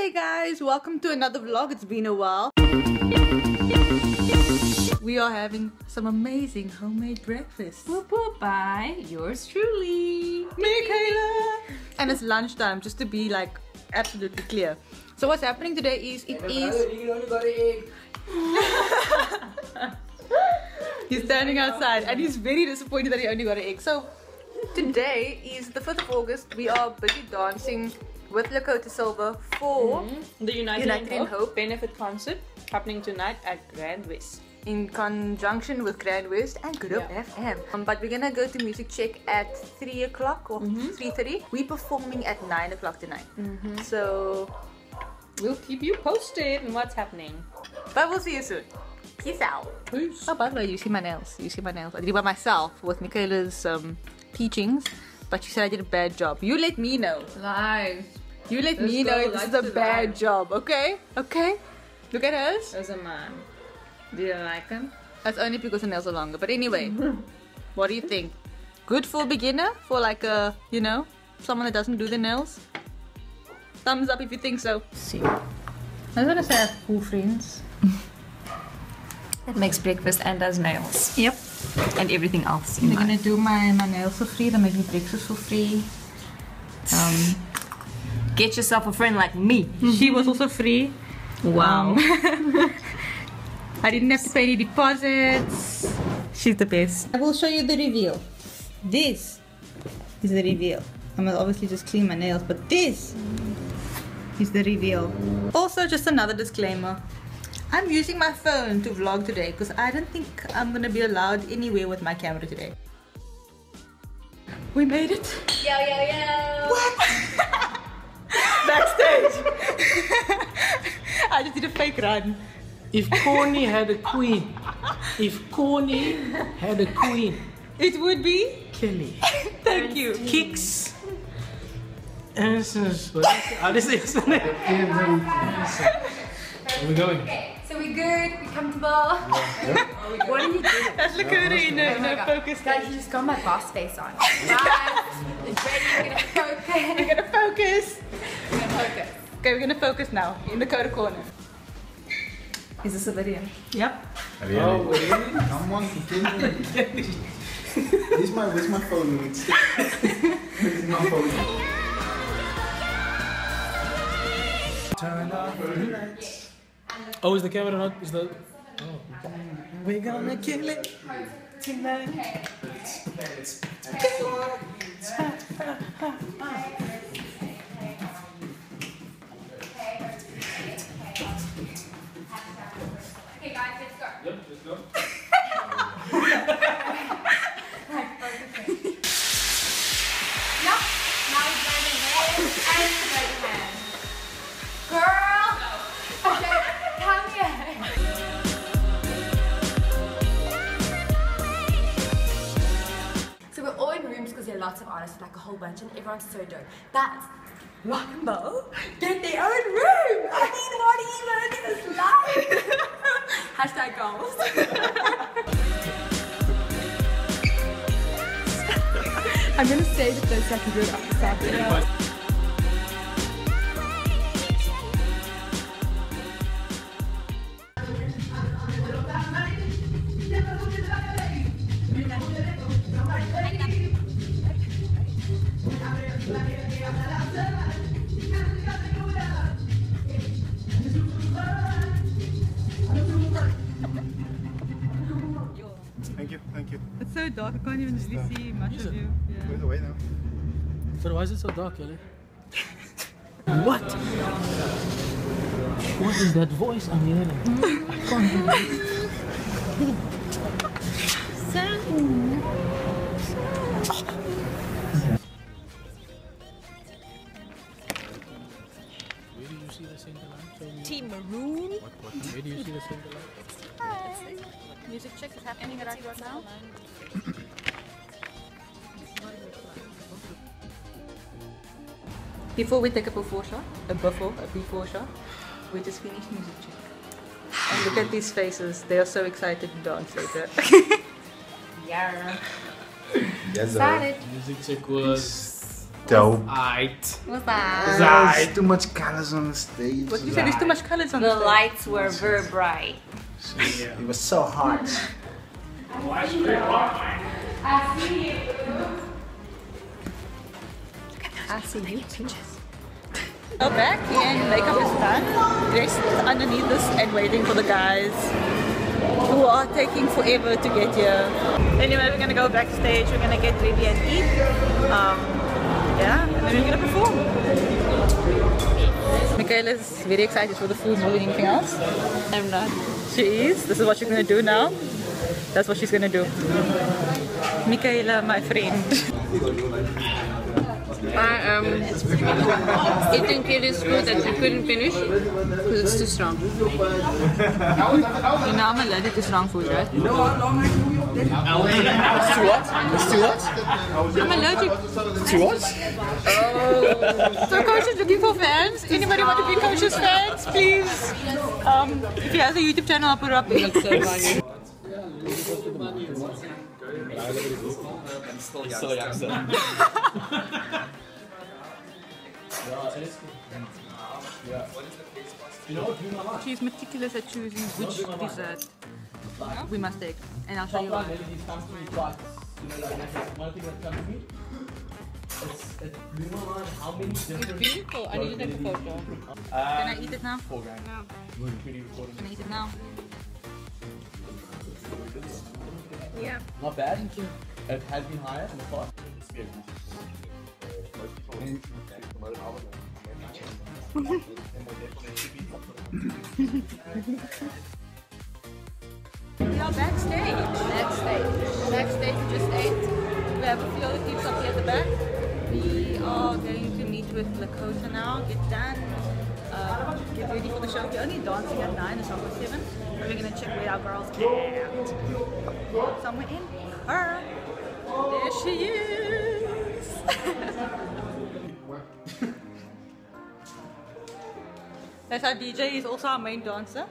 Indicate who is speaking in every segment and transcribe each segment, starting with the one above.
Speaker 1: there guys, welcome to another vlog. It's been a while. We are having some amazing homemade breakfast.
Speaker 2: Whoop whoop by yours truly.
Speaker 1: Michaela! And it's lunchtime, just to be like absolutely clear. So what's happening today is it is He's standing outside and he's very disappointed that he only got an egg. So today is the 5th of August. We are busy dancing with Lakota Silva for
Speaker 2: The United,
Speaker 1: United
Speaker 2: in
Speaker 1: in
Speaker 2: Hope,
Speaker 1: Hope.
Speaker 2: benefit concert happening tonight at Grand West.
Speaker 1: in conjunction with Grand West and Good Hope
Speaker 2: Yeah.
Speaker 1: FM. Um, but we're gonna go to music check at 3 o'clock or 3.30. We're performing at 9 o'clock tonight. So,
Speaker 2: We'll keep you posted on what's happening.
Speaker 1: but we'll see you soon. Peace out.
Speaker 2: Peace.
Speaker 1: Oh, by the way, you see my nails. You see my nails. I did it by myself with Michaela's um, teachings, but she said I did a bad job. You let me know.
Speaker 2: Lies.
Speaker 1: You let
Speaker 2: This
Speaker 1: me know if this is a bad
Speaker 2: lie.
Speaker 1: job, okay? Okay? Look at us.
Speaker 2: As a man. Do you like him?
Speaker 1: That's only because the nails are longer. But anyway, what do you think? Good for a beginner? For like a, you know, someone that doesn't do the nails? Thumbs up if you think so.
Speaker 2: See. I was gonna say I have cool friends. that makes breakfast and does nails.
Speaker 1: Yep.
Speaker 2: And everything else.
Speaker 1: They're gonna do my, my nails for free. They're making breakfast for free.
Speaker 2: Um, get yourself a friend like me.
Speaker 1: She was also free.
Speaker 2: Wow.
Speaker 1: Um, I didn't have to pay any deposits. She's the best. I will show you the reveal. This is the reveal. I'm gonna obviously just clean my nails, but this is the reveal. Also, just another disclaimer. I'm using my phone to vlog today because I don't think I'm gonna be allowed anywhere with my camera today. We made it.
Speaker 2: yo yo yo.
Speaker 1: Backstage. I just fake run.
Speaker 3: If Coney had a queen, if Coney had a queen,
Speaker 1: It would be.
Speaker 3: Kelly,
Speaker 1: Thank you.
Speaker 3: KiKx, answers. What oh, is it? How does it say? Where are we going?
Speaker 4: So we good? We comfortable? what are you doing?
Speaker 1: Let's look at it in a, in
Speaker 4: Oh
Speaker 1: a focus.
Speaker 4: Guys, you just got my boss face on. Guys, it's ready. We're gonna focus.
Speaker 1: We're gonna focus.
Speaker 4: We're gonna focus.
Speaker 1: Okay, we're gonna focus now in the Coda corner.
Speaker 4: Is this a video?
Speaker 1: Yep.
Speaker 3: Oh, really?
Speaker 5: Come on, continue. where's my where's my phone? Where's my phone?
Speaker 3: Turn off the lights. Oh, is the camera not? Is the? Oh. We're gonna kill it tonight.
Speaker 4: lots of artists, like a whole bunch, and everyone's so dope. But rock and roll get their own room. I mean, what even is life? Hashtag goals. I'm gonna save it though so I can do it after
Speaker 5: Thank you, thank you.
Speaker 1: It's so dark, I can't even really see much
Speaker 3: Is
Speaker 1: of
Speaker 3: it?
Speaker 1: you.
Speaker 5: Where's the way now?
Speaker 3: But why is it so dark, Kelly? what? What is that voice I'm hearing? I can't hear it. Where
Speaker 1: Music check is happening right now. Before we take a before shot, a before, a before shot, we just finished music check. And look at these faces, they are so excited to dance later.
Speaker 2: Yeah.
Speaker 5: Yes,
Speaker 4: Excited.
Speaker 3: Music check was
Speaker 5: dope.
Speaker 3: Aight.
Speaker 2: What's that?
Speaker 5: There's too much colors on the stage.
Speaker 1: What you said? There's too much colors on
Speaker 2: The
Speaker 1: the stage.
Speaker 2: lights were very bright.
Speaker 5: It was so hot.
Speaker 2: I see you I see you too.
Speaker 1: Go back and makeup is done. Dressed underneath this and waiting for the guys who are taking forever to get here. Anyway, we're gonna go backstage. We're gonna get ready and eat. Um, yeah, and then we're gonna perform. Michaela's very excited for the food more than anything else.
Speaker 2: I'm not.
Speaker 1: She is. This is what she's gonna do now. That's what she's gonna do. Michaela, my friend.
Speaker 6: I um, am eating Kelly's food that we couldn't finish because it's too strong.
Speaker 1: You know I'm allergic to strong food, right?
Speaker 3: It's too what? It's too what?
Speaker 1: I'm allergic.
Speaker 3: Too what?
Speaker 1: So Coach is looking for fans. Anybody want to be Coach's fans, please? Um, if he has a YouTube channel, I'll put it up there.
Speaker 3: Still a youngster.
Speaker 1: She's meticulous at choosing which dessert we must take. And I'll show you why.
Speaker 3: Melodies comes to me twice. You know, like that's one thing that comes to me. It's, it blew my mind how many different.
Speaker 6: Beautiful. I need to take a photo.
Speaker 1: Can I um, eat it now?
Speaker 3: Four grand.
Speaker 6: No.
Speaker 3: We're recording.
Speaker 1: Can I eat it now?
Speaker 6: Yeah.
Speaker 3: Not bad. It has been higher in the past. It's good.
Speaker 1: We are backstage.
Speaker 6: Backstage. Backstage we just ate.
Speaker 1: We have a few other people up here at the back. We are going to meet with Lakota now, get done, uh, get ready for the show. We're only dancing at 9, it's almost 7. And we're going to check where our girls camped. Somewhere in her. There she is. That's our DJ, he's also our main dancer.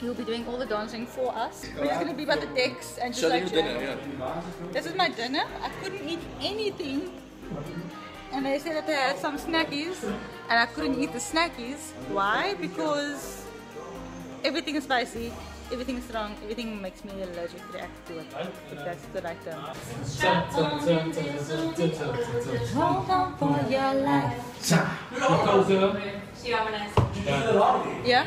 Speaker 1: He'll be doing all the dancing for us. We're just going to be by the decks and just like chat. This is my dinner. I couldn't eat anything. And they said that they had some snackies. And I couldn't eat the snackies. Why? Because everything is spicy, everything is strong, everything makes me allergic to react to it. If that's the right term. Hold on for your life. Yeah?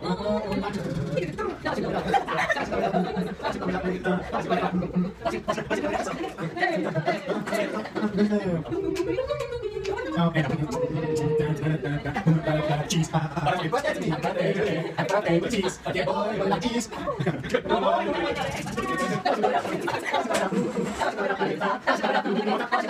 Speaker 1: we go. We
Speaker 6: were your hat. concert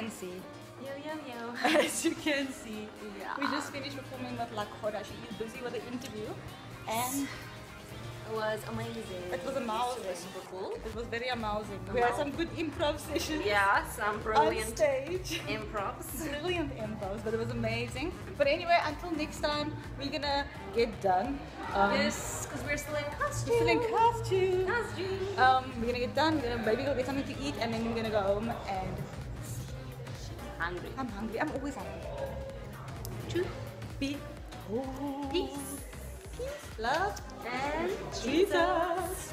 Speaker 6: can
Speaker 1: see,
Speaker 6: yo yo yo.
Speaker 1: as you can see, we just finished performing with Lakota. She is busy with the interview. And it
Speaker 4: was amazing.
Speaker 1: It was amazing.
Speaker 4: super cool.
Speaker 1: It was very amazing. We had some good improv sessions.
Speaker 4: Yeah, some
Speaker 1: On
Speaker 4: brilliant
Speaker 1: stage.
Speaker 4: improvs.
Speaker 1: Brilliant improvs, but it was amazing. But anyway, until next time, we're gonna get done. Um,
Speaker 4: Yes, because we're still in costume.
Speaker 1: Still in costume.
Speaker 4: Costume.
Speaker 1: Um, we're gonna get done. We're gonna maybe go get something to eat, and then we're gonna go home. And
Speaker 4: Hungry.
Speaker 1: I'm hungry. I'm always hungry. To be
Speaker 4: Peace.
Speaker 1: peace, love,
Speaker 4: And
Speaker 1: Jesus.